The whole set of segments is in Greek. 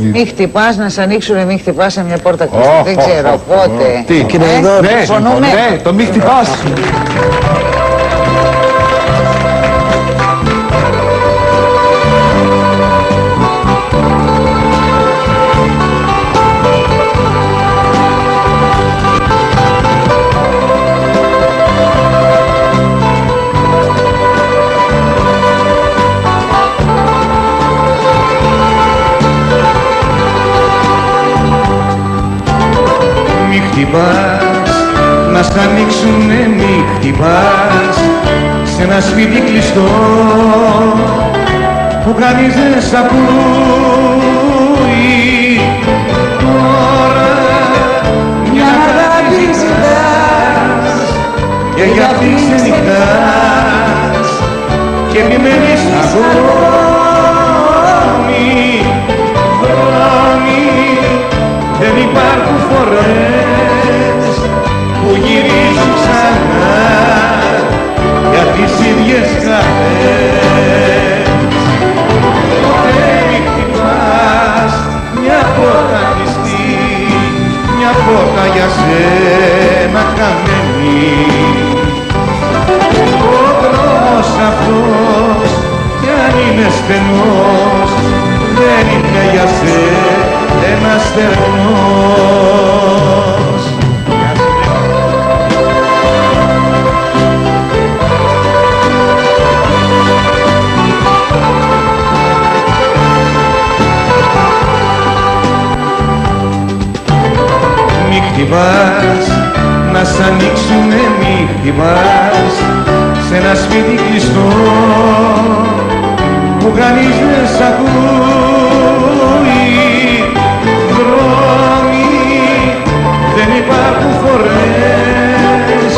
Μη χτυπάς, να σε ανοίξουν, μη χτυπάς σε μια πόρτα κλειστή. Ω, Δεν ω, ξέρω ω, πότε. Τι, Ε, ναι, συμφωνούμε. ναι, το μη χτυπάς. Χτυπάς, να σ' ανοίξουνε μη χτυπάς σε ένα σπίτι κλειστό που κανείς δεν σ' ακούει. Τώρα μια αγάπη ζητάς και για αυτή ξενυχτάς και επιμένεις ακόμη δρόμοι δεν υπάρχουν φορές πόρτα για σένα καμένη. Ο δρόμος αυτός κι αν είναι στενός δεν είναι για σένα στερνός. Μη χτυπάς, να σ' ανοίξουνε μη χτυπάς. Σε ένα σπίτι κλειστό που κανείς δεν σ' ακούει δρόμοι δεν υπάρχουν φορές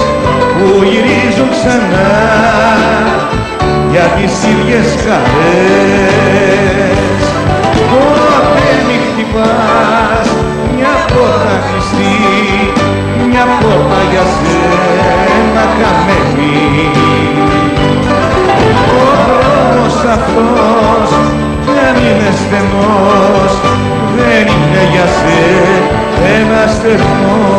που γυρίζουν ξανά για τις ίδιες χαρές Master